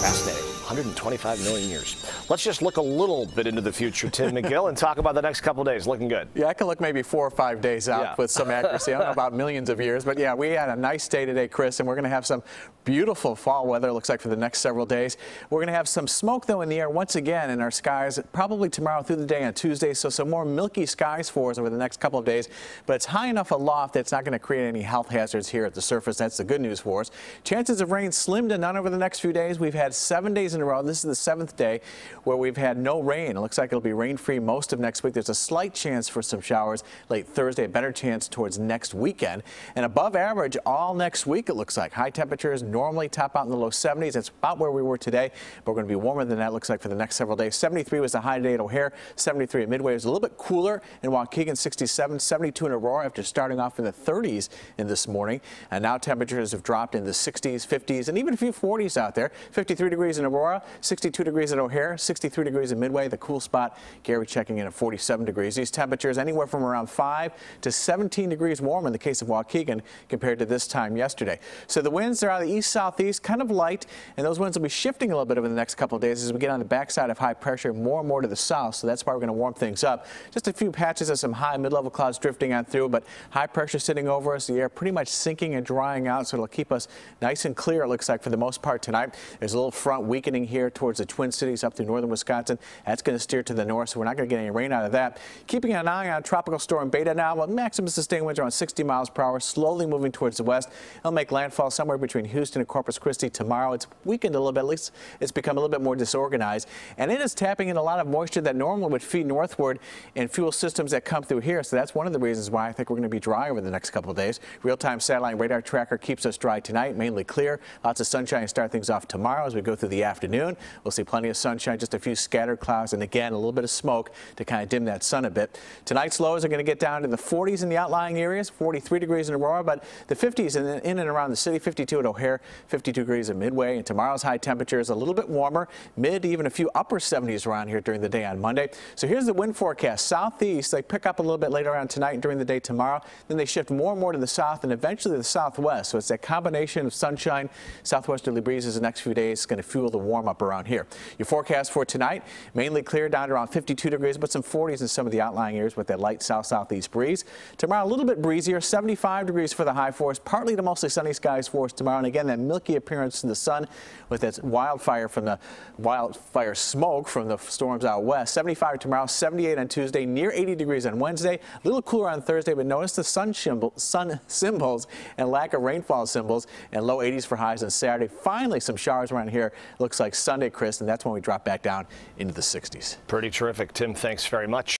Fascinating. 125 million years. Let's just look a little bit into the future, Tim McGill, and talk about the next couple days. Looking good. Yeah, I can look maybe four or five days out Yeah. with some accuracy. I don't know about millions of years, but yeah, we had a nice day today, Chris, and we're going to have some beautiful fall weather, looks like, for the next several days. We're going to have some smoke, though, in the air once again in our skies, probably tomorrow through the day on Tuesday, so some more milky skies for us over the next couple of days. But it's high enough aloft that it's not going to create any health hazards here at the surface. That's the good news for us. Chances of rain slim to none over the next few days. We've had seven days in a row. This is the seventh day where we've had no rain. It looks like it'll be rain-free most of next week. There's a slight chance for some showers late Thursday, a better chance towards next weekend. And above average all next week, it looks like. High temperatures normally top out in the low 70s. That's about where we were today, but we're going to be warmer than that, looks like, for the next several days. 73 was the high today at O'Hare, 73 at Midway. Was a little bit cooler in Waukegan, 67, 72 in Aurora after starting off in the 30s in this morning. And now temperatures have dropped in the 60s, 50s, and even a few 40s out there. 53 degrees in Aurora, 62 degrees at O'Hare, 63 degrees in Midway, the cool spot. Gary checking in at 47 degrees. These temperatures anywhere from around 5 to 17 degrees warm in the case of Waukegan compared to this time yesterday. So the winds are out of the east southeast, kind of light, and those winds will be shifting a little bit over the next couple of days as we get on the backside of high pressure more and more to the south. So that's why we're going to warm things up. Just a few patches of some high mid-level clouds drifting on through, but high pressure sitting over us. The air pretty much sinking and drying out, so it'll keep us nice and clear. It looks like for the most part tonight. There's a little front weakening here towards the Twin Cities up through northern Wisconsin. That's going to steer to the north, so we're not going to get any rain out of that. Keeping an eye on tropical storm Beta now. Maximum sustained winds around 60 miles per hour, slowly moving towards the west. It'll make landfall somewhere between Houston and Corpus Christi tomorrow. It's weakened a little bit. At least it's become a little bit more disorganized, and it is tapping in a lot of moisture that normally would feed northward and fuel systems that come through here. So that's one of the reasons why I think we're going to be dry over the next couple of days. Real-time satellite radar tracker keeps us dry tonight, mainly clear. Lots of sunshine to start things off tomorrow as we go through the afternoon. We'll see plenty of sunshine, just a few scattered clouds, and again, a little bit of smoke to kind of dim that sun a bit. Tonight's lows are going to get down to the 40s in the outlying areas, 43 degrees in Aurora, but the 50s in, in and around the city, 52 at O'Hare, 52 degrees at Midway, and tomorrow's high temperature is a little bit warmer, mid to even a few upper 70s around here during the day on Monday. So here's the wind forecast. Southeast, they pick up a little bit later on tonight and during the day tomorrow. Then they shift more and more to the south and eventually the southwest. So it's that combination of sunshine, southwesterly breezes the next few days going to fuel the warm up around here. Your forecast for tonight, mainly clear down to around 52 degrees, but some 40s in some of the outlying areas with that light south-southeast breeze. Tomorrow, a little bit breezier, 75 degrees for the high for us, partly to mostly sunny skies for us tomorrow. And again, that milky appearance in the sun with that wildfire from the wildfire smoke from the storms out west. 75 tomorrow, 78 on Tuesday, near 80 degrees on Wednesday. A little cooler on Thursday, but notice the sun, sun symbols and lack of rainfall symbols and low 80s for highs on Saturday. Finally, some showers around here. Like Sunday, Chris, and that's when we drop back down into the 60s. Pretty terrific. Tim, thanks very much.